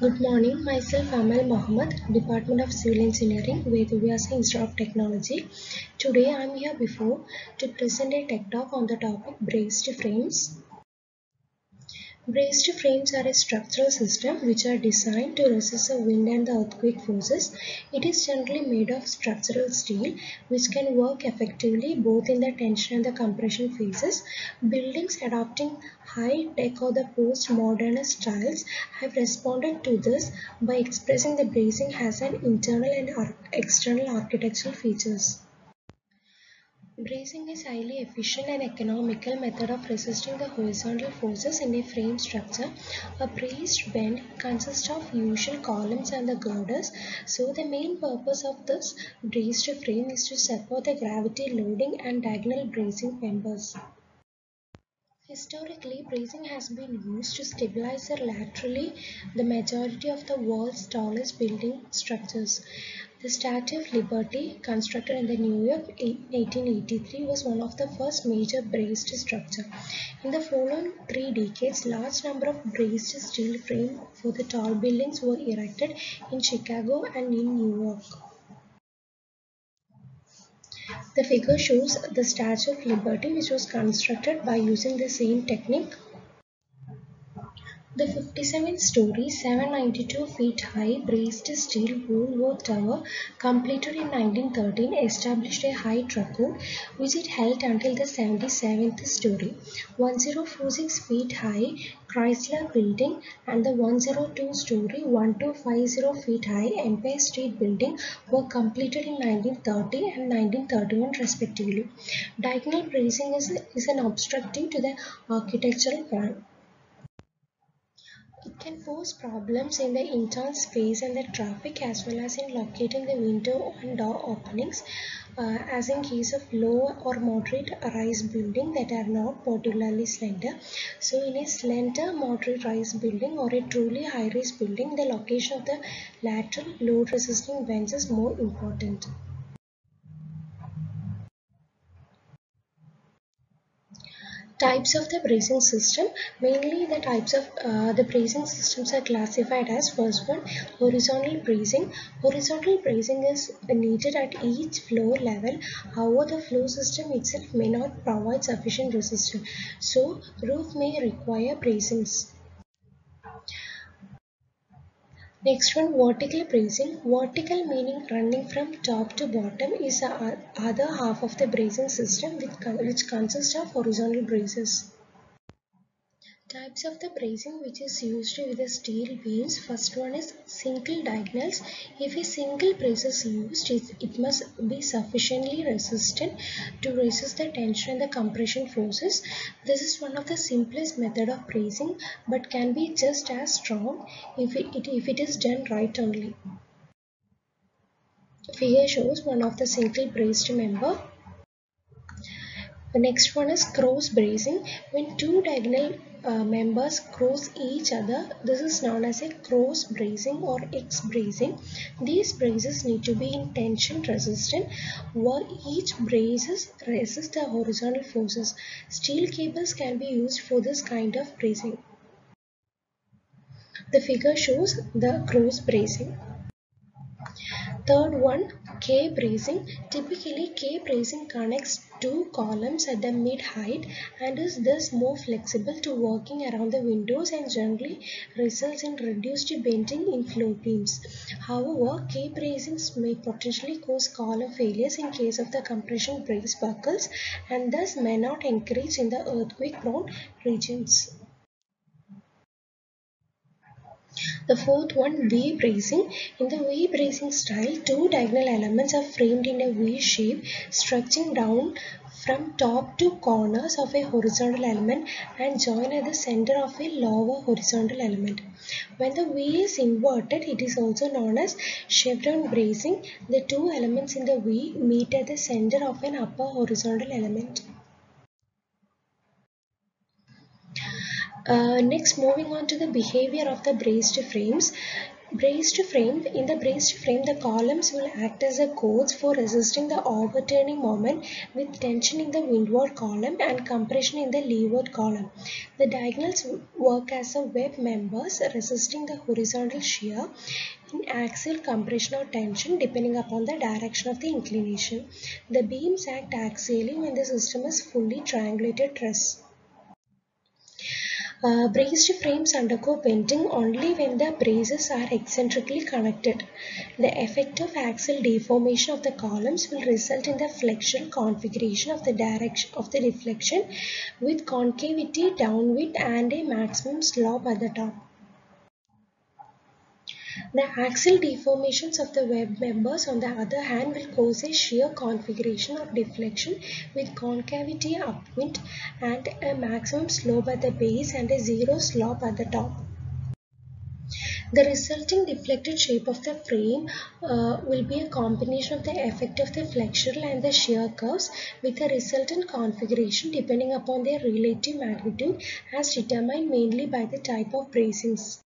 Good morning, myself Amal Mohamed, Department of Civil Engineering, Vedavyasa Institute of Technology. Today I am here before to present a tech talk on the topic braced frames. Braced frames are a structural system which are designed to resist the wind and the earthquake forces. It is generally made of structural steel which can work effectively both in the tension and the compression phases. Buildings adopting high-tech or the post-modernist styles have responded to this by expressing the bracing as an internal and external architectural features. Bracing is highly efficient and economical method of resisting the horizontal forces in a frame structure. A braced bent consists of usual columns and the girders. So the main purpose of this braced frame is to support the gravity loading and diagonal bracing members. Historically, bracing has been used to stabilize laterally the majority of the world's tallest building structures. The Statue of Liberty, constructed in New York in 1883, was one of the first major braced structure. In the following three decades, large number of braced steel frame for the tall buildings were erected in Chicago and in New York. The figure shows the Statue of Liberty which was constructed by using the same technique the 57-story, 792 feet high braced steel Woolworth Tower, completed in 1913, established a height record which it held until the 77th story. 1046 feet high Chrysler Building and the 102-story, 1250 feet high Empire State Building were completed in 1930 and 1931 respectively. Diagonal bracing is, is an obstructive to the architectural plan. It can pose problems in the internal space and the traffic as well as in locating the window and door openings uh, as in case of low or moderate rise building that are not particularly slender. So in a slender moderate rise building or a truly high rise building the location of the lateral load resisting bents is more important. Types of the bracing system. Mainly the types of uh, the bracing systems are classified as first one horizontal bracing. Horizontal bracing is needed at each floor level. However the floor system itself may not provide sufficient resistance. So roof may require bracings Next one vertical bracing. Vertical meaning running from top to bottom is the other half of the bracing system which consists of horizontal braces. Types of the bracing which is used with the steel beams. First one is single diagonals. If a single brace is used, it must be sufficiently resistant to resist the tension and the compression forces. This is one of the simplest method of bracing but can be just as strong if it, if it is done right only. Figure shows one of the single braced member the next one is cross bracing. When two diagonal uh, members cross each other, this is known as a cross bracing or X bracing. These braces need to be in tension resistant where each braces resist the horizontal forces. Steel cables can be used for this kind of bracing. The figure shows the cross bracing. Third one, K bracing. Typically, K bracing connects two columns at the mid height and is thus more flexible to working around the windows and generally results in reduced bending in floor beams. However, K bracings may potentially cause column failures in case of the compression brace buckles and thus may not encourage in the earthquake prone regions. The fourth one, V bracing. In the V bracing style, two diagonal elements are framed in a V shape, stretching down from top to corners of a horizontal element and join at the center of a lower horizontal element. When the V is inverted, it is also known as chevron bracing. The two elements in the V meet at the center of an upper horizontal element. Uh, next moving on to the behavior of the braced frames. Braced frame. In the braced frame, the columns will act as a chords for resisting the overturning moment with tension in the windward column and compression in the leeward column. The diagonals work as a web members resisting the horizontal shear in axial compression or tension depending upon the direction of the inclination. The beams act axially when the system is fully triangulated truss. Uh, braced frames undergo bending only when the braces are eccentrically connected. The effect of axial deformation of the columns will result in the flexural configuration of the direction of the deflection with concavity downwind and a maximum slope at the top. The axial deformations of the web members on the other hand will cause a shear configuration of deflection with concavity upwind and a maximum slope at the base and a zero slope at the top. The resulting deflected shape of the frame uh, will be a combination of the effect of the flexural and the shear curves with a resultant configuration depending upon their relative magnitude as determined mainly by the type of bracings.